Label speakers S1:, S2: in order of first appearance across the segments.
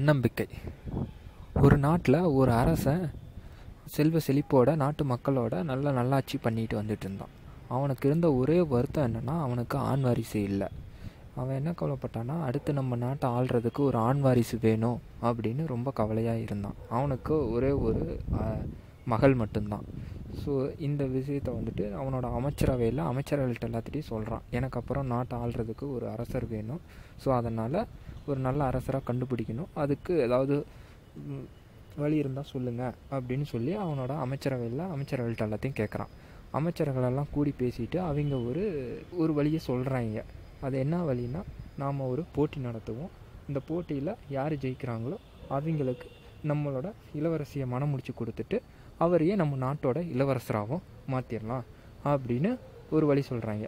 S1: தன்னம்பிக்கை. ஒரு நாட்டில் ஒரு அரசன் செல்வ செழிப்போட நாட்டு மக்களோட நல்ல நல்லாட்சி பண்ணிட்டு வந்துட்டு இருந்தான். அவனுக்கு இருந்த ஒரே வருத்தம் என்னென்னா அவனுக்கு ஆண் வாரிசு இல்லை. அவன் என்ன கவலைப்பட்டான்னா அடுத்து நம்ம நாட்டை ஆள்றதுக்கு ஒரு ஆண் வாரிசு வேணும் அப்படின்னு ரொம்ப கவலையாக இருந்தான். அவனுக்கு ஒரே ஒரு மகள் மட்டும்தான். ஸோ இந்த விஷயத்தை வந்துட்டு அவனோட அமைச்சரவையில் அமைச்சர்கள்ட்ட எல்லாத்திட்டையும் சொல்கிறான் எனக்கு அப்புறம் நாட்டை ஆள்றதுக்கு ஒரு அரசர் வேணும். ஸோ அதனால் ஒரு நல்ல அரசராக கண்டுபிடிக்கணும். அதுக்கு ஏதாவது வழி இருந்தால் சொல்லுங்கள் அப்படின்னு சொல்லி அவனோட அமைச்சரவையில் அமைச்சர்கள்ட்ட எல்லாத்தையும் கேட்குறான் அமைச்சர்களெல்லாம் கூடி பேசிட்டு அவங்க ஒரு ஒரு வழியை சொல்கிறாங்க அது என்ன வழின்னா நாம் ஒரு போட்டி நடத்துவோம். இந்த போட்டியில் யார் ஜெயிக்கிறாங்களோ அவங்களுக்கு நம்மளோட இளவரசியை மனம் முடிச்சு கொடுத்துட்டு அவரையே நம்ம நாட்டோட இளவரசராகவும் மாற்றிடலாம் அப்படின்னு ஒரு வழி சொல்கிறாங்க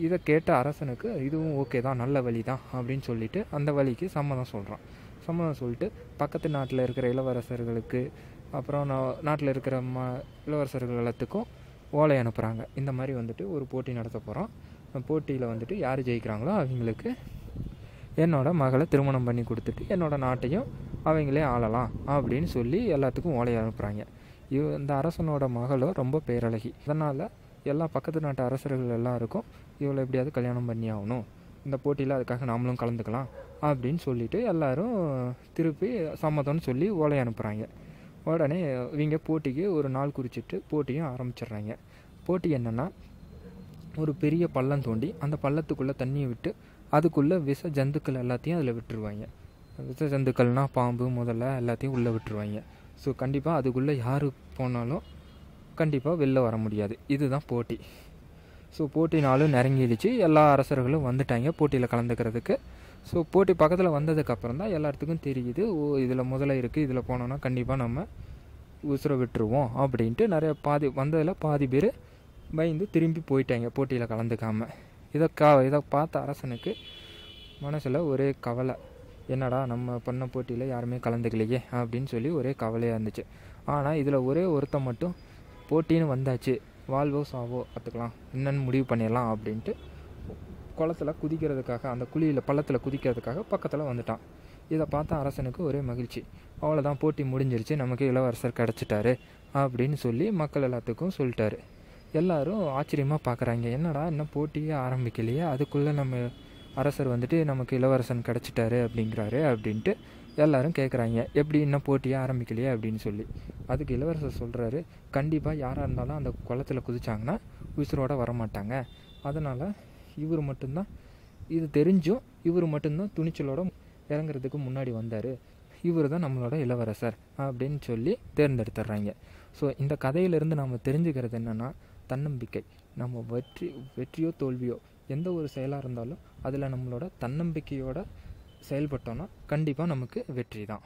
S1: இதை கேட்ட அரசனுக்கு இதுவும் ஓகே தான் நல்ல வழி தான் அப்படின்னு சொல்லிட்டு அந்த வழிக்கு சம்மதம் சொல்கிறான் சம்மதம் சொல்லிட்டு பக்கத்து நாட்டில் இருக்கிற இளவரசர்களுக்கு அப்புறம் நாட்டில் இருக்கிற ம இளவரசர்கள் எல்லாத்துக்கும் ஓலை அனுப்புகிறாங்க இந்த மாதிரி வந்துட்டு ஒரு போட்டி நடத்த போகிறோம் போட்டியில் வந்துட்டு யார் ஜெயிக்கிறாங்களோ அவங்களுக்கு என்னோடய மகளை திருமணம் பண்ணி கொடுத்துட்டு என்னோடய நாட்டையும் அவங்களே ஆளலாம் அப்படின்னு சொல்லி எல்லாத்துக்கும் ஓலையை அனுப்புகிறாங்க இவ இந்த அரசனோட மகளும் ரொம்ப பேரழகி. அதனால் எல்லா பக்கத்து நாட்டு அரசர்கள் எல்லாருக்கும் இவளை எப்படியாவது கல்யாணம் பண்ணி ஆகணும். இந்த போட்டியில் அதுக்காக நாமளும் கலந்துக்கலாம் அப்படின்னு சொல்லிட்டு எல்லாரும் திருப்பி சம்மதம்னு சொல்லி ஓலை அனுப்புகிறாங்க உடனே இவங்க போட்டிக்கு ஒரு நாள் குறிச்சிட்டு போட்டியும் ஆரம்பிச்சிடுறாங்க. போட்டி என்னென்னா ஒரு பெரிய பள்ளம் தோண்டி அந்த பள்ளத்துக்குள்ளே தண்ணியை விட்டு அதுக்குள்ளே விஷ ஜந்துக்கள் எல்லாத்தையும் அதில் விட்டுருவாங்க. விஷ ஜந்துக்கள்னால் பாம்பு முதல்ல எல்லாத்தையும் உள்ளே விட்டுருவாங்க. ஸோ கண்டிப்பாக அதுக்குள்ளே யார் போனாலும் கண்டிப்பாக வெளில வர முடியாது. இதுதான் போட்டி. ஸோ போட்டி நாளும் நெருங்கிடுச்சு. எல்லா அரசர்களும் வந்துட்டாங்க போட்டியில் கலந்துக்கிறதுக்கு. ஸோ போட்டி பக்கத்தில் வந்ததுக்கப்புறம் தான் எல்லாத்துக்கும் தெரியுது. ஓ இதில் முதல்ல இருக்குது இதில் போனோன்னா கண்டிப்பாக நம்ம உசுரை விட்டுருவோம் அப்படின்ட்டு நிறைய பாதி வந்ததில் பாதி பேர் பயந்து திரும்பி போயிட்டாங்க போட்டியில் கலந்துக்காமல் இதை கா இதை பார்த்த அரசனுக்கு மனசில் ஒரே கவலை. என்னடா நம்ம பண்ண போட்டியில் யாருமே கலந்துக்கலையே அப்படின்னு சொல்லி ஒரே கவலையாக இருந்துச்சு. ஆனால் இதில் ஒரே ஒருத்தன் மட்டும் போட்டின்னு வந்தாச்சு. வாழ்வோ சாவோ பார்த்துக்கலாம் என்னென்னு முடிவு பண்ணிடலாம் அப்படின்ட்டு குளத்துல குதிக்கிறதுக்காக அந்த குழியில் பள்ளத்தில் குதிக்கிறதுக்காக பக்கத்தில் வந்துட்டான். இதை பார்த்தா அரசனுக்கு ஒரே மகிழ்ச்சி. அவ்வளோதான் போட்டி முடிஞ்சிருச்சு. நமக்கு இளவரசர் கிடச்சிட்டாரு அப்படின்னு சொல்லி மக்கள் எல்லாத்துக்கும் சொல்லிட்டாரு. எல்லாரும் ஆச்சரியமாக பார்க்குறாங்க என்னடா இன்னும் போட்டியே ஆரம்பிக்கலையே. அதுக்குள்ளே நம்ம அரசர் வந்துட்டு நமக்கு இளவரசன் கிடச்சிட்டாரு அப்படிங்கிறாரு அப்படின்ட்டு எல்லாரும் கேட்குறாங்க எப்படி? இன்னும் போட்டியே ஆரம்பிக்கலையே அப்படின்னு சொல்லி. அதுக்கு இளவரசர் சொல்கிறாரு கண்டிப்பாக யாராக இருந்தாலும் அந்த குளத்துல குதிச்சாங்கன்னா உசுரோடு வரமாட்டாங்க. அதனால் இவர் மட்டும்தான் இது தெரிஞ்சும் இவர் மட்டும்தான் துணிச்சலோட இறங்குறதுக்கு முன்னாடி வந்தார். இவர் தான் நம்மளோட இளவரசர் அப்படின்னு சொல்லி தேர்ந்தெடுத்துடுறாங்க ஸோ இந்த கதையிலேருந்து நம்ம தெரிஞ்சுக்கிறது என்னென்னா தன்னம்பிக்கை. நம்ம வெற்றி வெற்றியோ தோல்வியோ எந்த ஒரு செயலாக இருந்தாலும் அதில் நம்மளோட தன்னம்பிக்கையோடு செயல்பட்டோன்னா கண்டிப்பாக நமக்கு வெற்றி தான்.